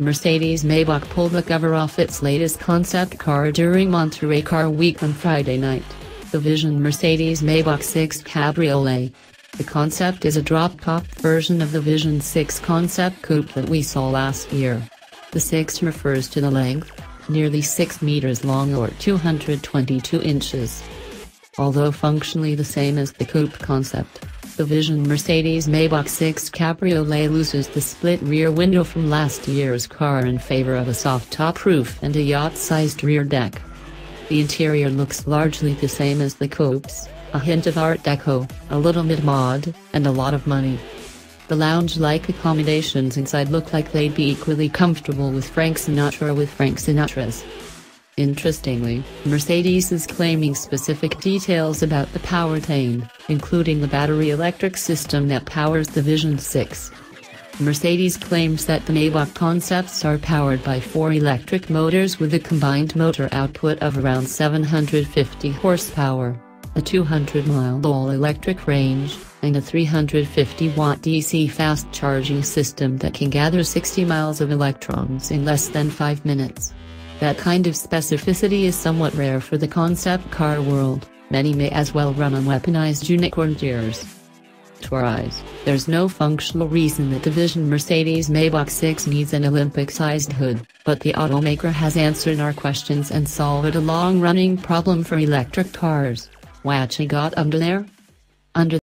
Mercedes Maybach pulled the cover off its latest concept car during Monterey Car Week on Friday night. The Vision Mercedes Maybach 6 Cabriolet. The concept is a drop-top version of the Vision 6 concept coupe that we saw last year. The 6 refers to the length, nearly 6 meters long or 222 inches. Although functionally the same as the coupe concept, the Vision Mercedes Maybach 6 Cabriolet loses the split rear window from last year's car in favor of a soft top roof and a yacht-sized rear deck. The interior looks largely the same as the coupes, a hint of art deco, a little mid-mod, and a lot of money. The lounge-like accommodations inside look like they'd be equally comfortable with Frank Sinatra with Frank Sinatra's. Interestingly, Mercedes is claiming specific details about the powertrain, including the battery electric system that powers the Vision 6. Mercedes claims that the Maybach concepts are powered by four electric motors with a combined motor output of around 750 horsepower, a 200-mile all-electric range, and a 350-watt DC fast charging system that can gather 60 miles of electrons in less than 5 minutes. That kind of specificity is somewhat rare for the concept car world, many may as well run on weaponized unicorn gears. To our eyes, there's no functional reason that the Vision Mercedes Maybach 6 needs an Olympic-sized hood, but the automaker has answered our questions and solved a long-running problem for electric cars. What you got under there? Under